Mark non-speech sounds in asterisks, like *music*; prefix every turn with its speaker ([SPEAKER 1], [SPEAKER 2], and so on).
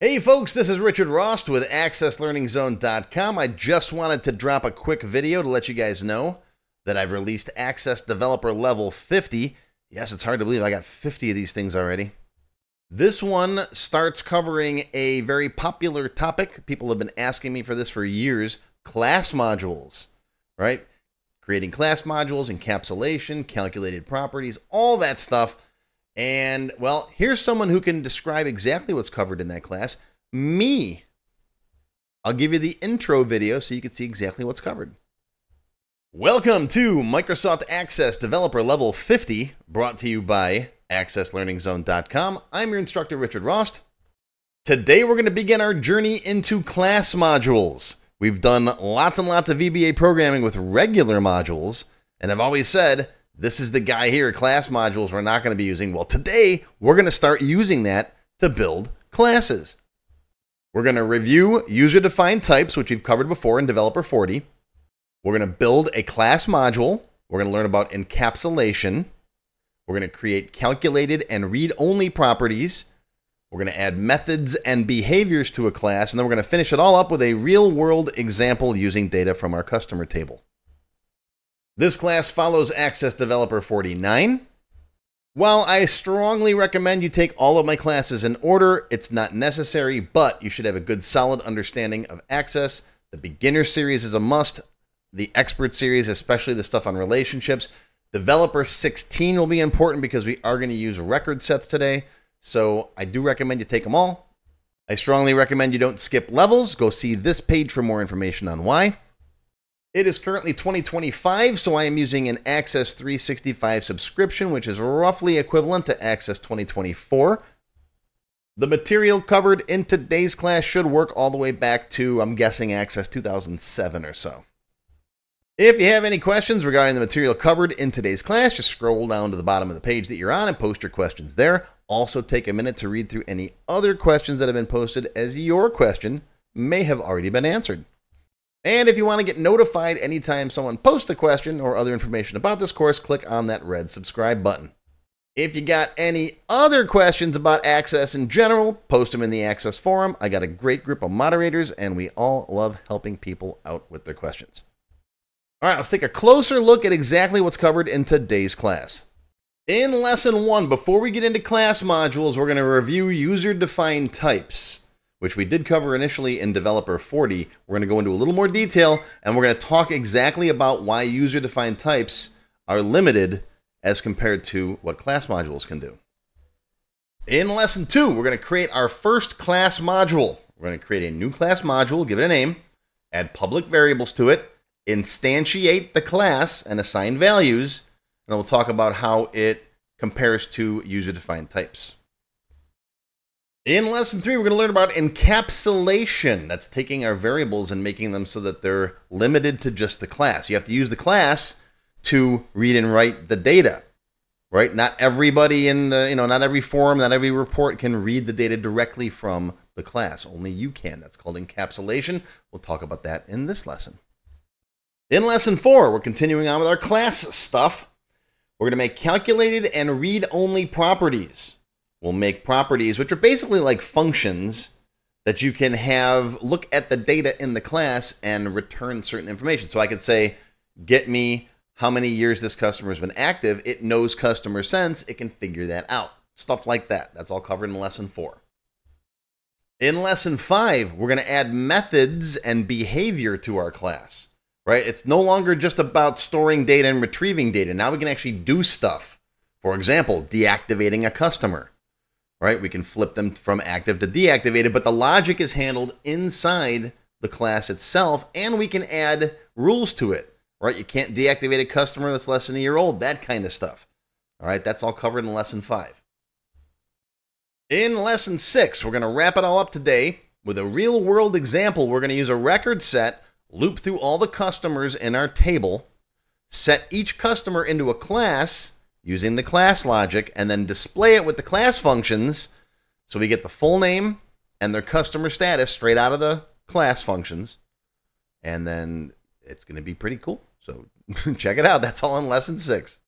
[SPEAKER 1] Hey folks, this is Richard Rost with AccessLearningZone.com. I just wanted to drop a quick video to let you guys know that I've released Access Developer Level 50. Yes, it's hard to believe I got 50 of these things already. This one starts covering a very popular topic. People have been asking me for this for years class modules, right? Creating class modules, encapsulation, calculated properties, all that stuff and well, here's someone who can describe exactly what's covered in that class me. I'll give you the intro video so you can see exactly what's covered. Welcome to Microsoft Access Developer Level 50, brought to you by AccessLearningZone.com. I'm your instructor, Richard Rost. Today, we're going to begin our journey into class modules. We've done lots and lots of VBA programming with regular modules, and I've always said this is the guy here, class modules we're not going to be using. Well, today we're going to start using that to build classes. We're going to review user defined types, which we've covered before in Developer 40. We're going to build a class module. We're going to learn about encapsulation. We're going to create calculated and read only properties. We're going to add methods and behaviors to a class. And then we're going to finish it all up with a real world example using data from our customer table. This class follows Access Developer 49. While I strongly recommend you take all of my classes in order, it's not necessary, but you should have a good solid understanding of Access. The beginner series is a must. The expert series, especially the stuff on relationships. Developer 16 will be important because we are going to use record sets today. So I do recommend you take them all. I strongly recommend you don't skip levels. Go see this page for more information on why. It is currently 2025, so I am using an Access 365 subscription, which is roughly equivalent to Access 2024. The material covered in today's class should work all the way back to, I'm guessing, Access 2007 or so. If you have any questions regarding the material covered in today's class, just scroll down to the bottom of the page that you're on and post your questions there. Also, take a minute to read through any other questions that have been posted, as your question may have already been answered. And if you want to get notified anytime someone posts a question or other information about this course, click on that red subscribe button. If you got any other questions about Access in general, post them in the Access forum. I got a great group of moderators, and we all love helping people out with their questions. All right, let's take a closer look at exactly what's covered in today's class. In Lesson 1, before we get into class modules, we're going to review user-defined types which we did cover initially in Developer 40. We're going to go into a little more detail and we're going to talk exactly about why user defined types are limited as compared to what class modules can do. In lesson two, we're going to create our first class module. We're going to create a new class module, give it a name, add public variables to it, instantiate the class and assign values, and then we'll talk about how it compares to user defined types. In lesson three, we're going to learn about encapsulation. That's taking our variables and making them so that they're limited to just the class. You have to use the class to read and write the data, right? Not everybody in the, you know, not every form, not every report can read the data directly from the class. Only you can. That's called encapsulation. We'll talk about that in this lesson. In lesson four, we're continuing on with our class stuff. We're going to make calculated and read only properties will make properties, which are basically like functions that you can have look at the data in the class and return certain information. So I could say, get me how many years this customer has been active. It knows customer sense. It can figure that out. Stuff like that. That's all covered in lesson four. In lesson five, we're going to add methods and behavior to our class, right? It's no longer just about storing data and retrieving data. Now we can actually do stuff. For example, deactivating a customer right? We can flip them from active to deactivated, but the logic is handled inside the class itself, and we can add rules to it, right? You can't deactivate a customer that's less than a year old, that kind of stuff. All right, that's all covered in lesson five. In lesson six, we're going to wrap it all up today with a real world example. We're going to use a record set, loop through all the customers in our table, set each customer into a class using the class logic and then display it with the class functions so we get the full name and their customer status straight out of the class functions. And then it's going to be pretty cool. So *laughs* check it out. That's all in lesson six.